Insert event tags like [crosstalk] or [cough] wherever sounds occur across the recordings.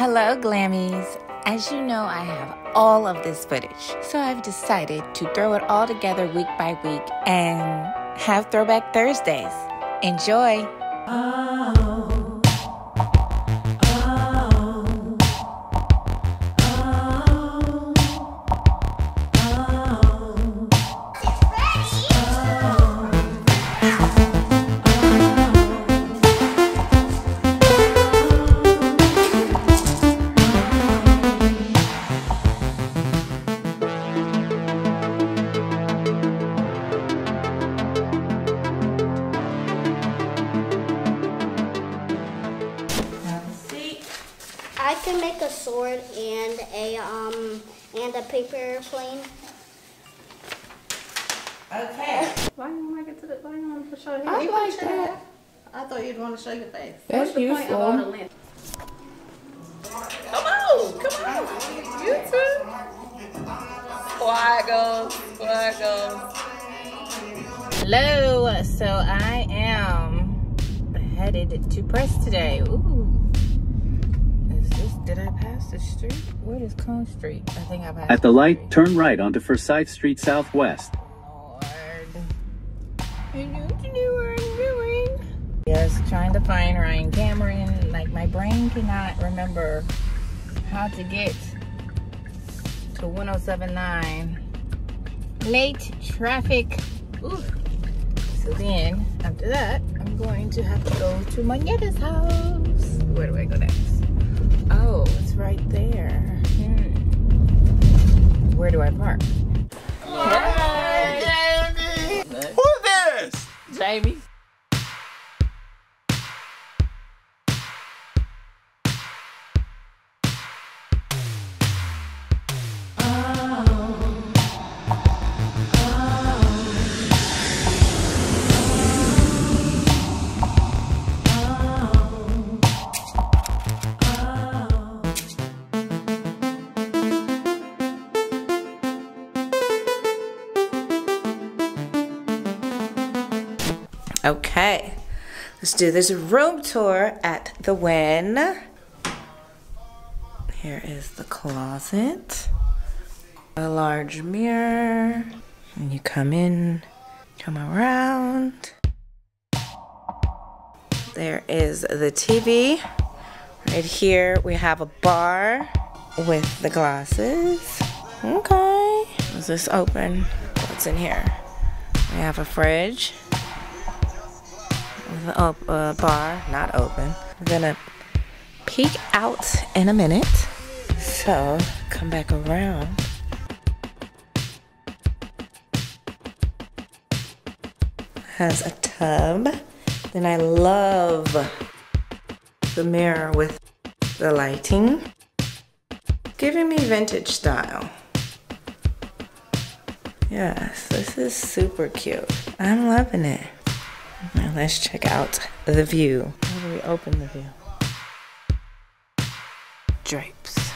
Hello, Glammies. As you know, I have all of this footage, so I've decided to throw it all together week by week and have Throwback Thursdays. Enjoy! Oh. I can make a sword and a um and a paper airplane. Okay. Why you want to get to the? Why do you want to show your I You like can show your- that. I thought you'd want to show your face. What's That's the point of all the useful. lint? Come on, come on. You too. Squaggles, squaggles. Hello, so I am headed to press today. Ooh. Did I pass the street? What is Cone Street? I think I passed At the light, street. turn right onto Forsyth Street Southwest. Lord. I don't know what I'm doing. Yes, trying to find Ryan Cameron. Like, my brain cannot remember how to get to 1079. Late traffic. Ooh. So then, after that, I'm going to have to go to Monyetta's house. Where do I go next? Oh, it's right there. Hmm. Where do I park? Hey, Who is this? Jami. Okay, let's do this room tour at the Wynn. Here is the closet, a large mirror, and you come in, come around. There is the TV. Right here, we have a bar with the glasses. Okay, is this open? What's in here? We have a fridge the op- uh, bar not open. Gonna peek out in a minute. So come back around. Has a tub. Then I love the mirror with the lighting. Giving me vintage style. Yes, this is super cute. I'm loving it. Now let's check out the view. How do we open the view? Drapes.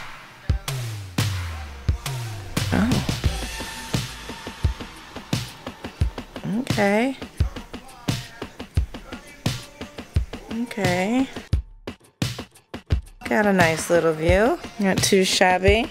Oh. Okay. Okay. Got a nice little view. Not too shabby.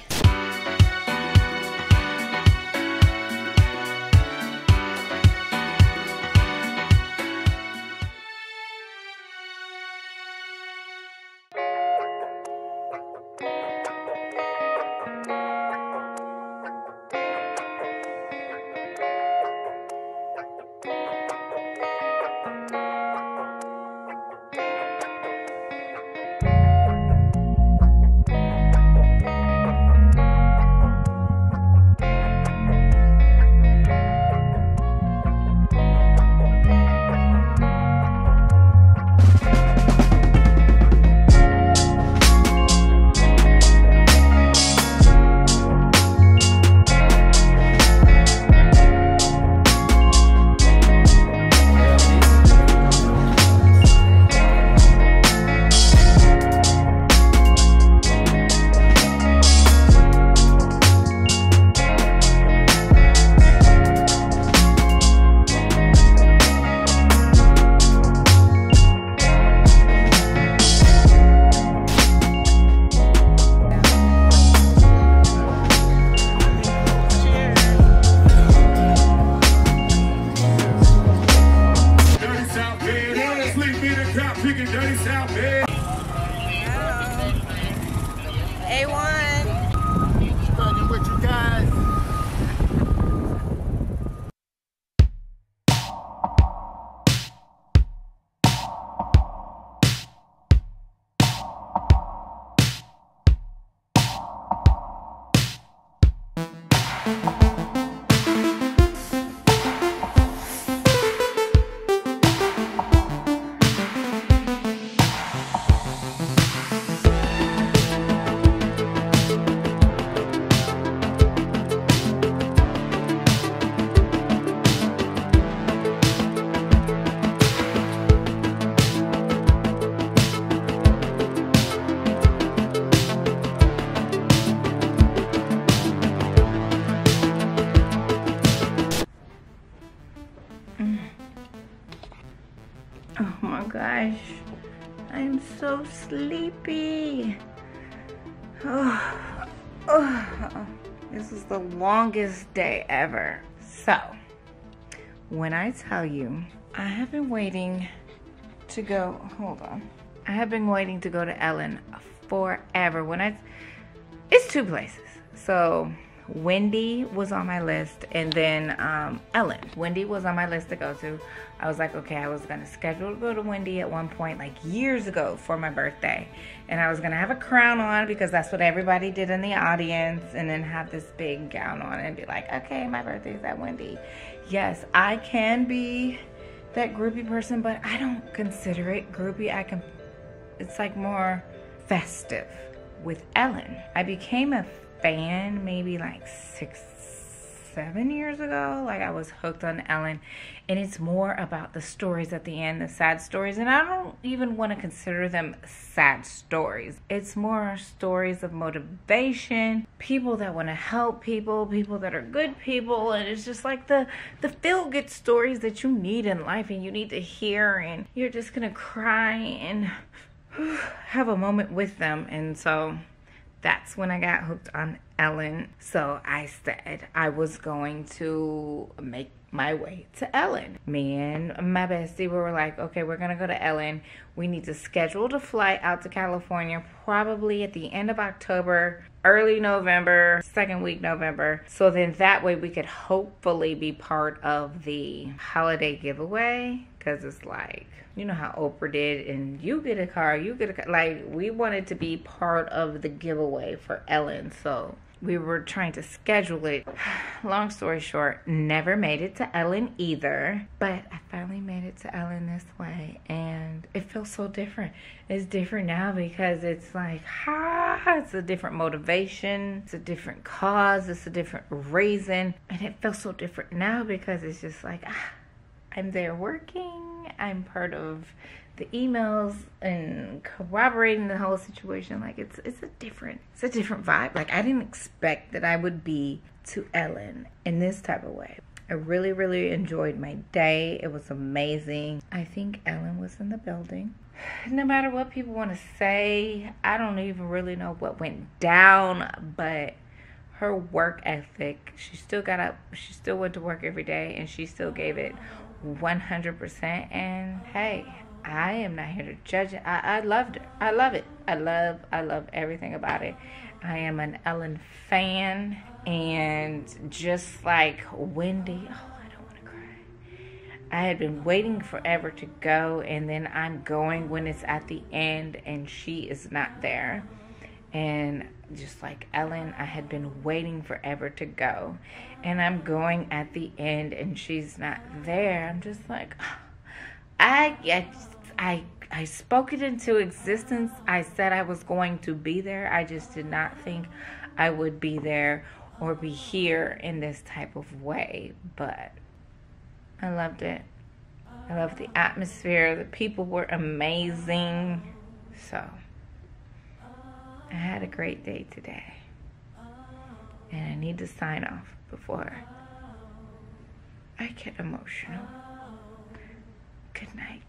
they want. Gosh. I'm so sleepy. Oh, oh, oh, this is the longest day ever. So, when I tell you, I have been waiting to go, hold on. I have been waiting to go to Ellen forever. When I, it's two places. So, Wendy was on my list, and then um, Ellen. Wendy was on my list to go to. I was like, okay, I was gonna schedule to go to Wendy at one point, like years ago, for my birthday, and I was gonna have a crown on because that's what everybody did in the audience, and then have this big gown on and be like, okay, my birthday's at Wendy. Yes, I can be that groupie person, but I don't consider it groupie. I can. It's like more festive with Ellen. I became a fan maybe like six, seven years ago. Like I was hooked on Ellen, and it's more about the stories at the end, the sad stories. And I don't even want to consider them sad stories. It's more stories of motivation, people that want to help people, people that are good people, and it's just like the the feel good stories that you need in life and you need to hear, and you're just gonna cry and [sighs] have a moment with them. And so that's when I got hooked on Ellen. So I said I was going to make my way to Ellen. Me and my bestie were like, okay, we're gonna go to Ellen. We need to schedule the flight out to California probably at the end of October, early November, second week November. So then that way we could hopefully be part of the holiday giveaway. Cause it's like, you know how Oprah did, and you get a car, you get a car. Like, we wanted to be part of the giveaway for Ellen. So we were trying to schedule it. [sighs] Long story short, never made it to Ellen either. But I finally made it to Ellen this way. And it feels so different. It's different now because it's like, ha, it's a different motivation. It's a different cause. It's a different reason. And it feels so different now because it's just like, ah, I'm there working. I'm part of the emails and corroborating the whole situation. Like it's it's a different it's a different vibe. Like I didn't expect that I would be to Ellen in this type of way. I really, really enjoyed my day. It was amazing. I think Ellen was in the building. [sighs] No matter what people want to say, I don't even really know what went down, but her work ethic, she still got up, she still went to work every day, and she still gave it 100%. And hey, I am not here to judge it. I, I loved it. I love it. I love, I love everything about it. I am an Ellen fan. And just like Wendy, oh, I don't want to cry. I had been waiting forever to go, and then I'm going when it's at the end, and she is not there. And just like Ellen, I had been waiting forever to go. And I'm going at the end, and she's not there. I'm just like, [gasps] I, I, I, I spoke it into existence. I said I was going to be there. I just did not think I would be there or be here in this type of way. But I loved it. I loved the atmosphere. The people were amazing. So I had a great day today. And I need to sign off before I get emotional. Good night.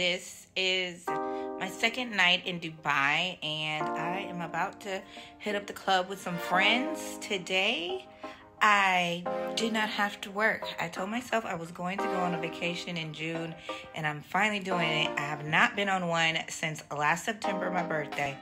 This is my second night in Dubai, and I am about to hit up the club with some friends today. I did not have to work. I told myself I was going to go on a vacation in June, and I'm finally doing it. I have not been on one since last September, my birthday.